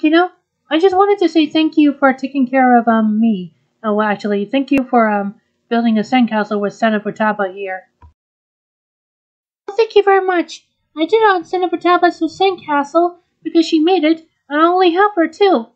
Kino, I just wanted to say thank you for taking care of um me. Oh, well, actually, thank you for um building a sandcastle with Santa Sana Futaba here. Well, thank you very much. I did on on Sana Futaba's sandcastle because she made it, and I only help her too.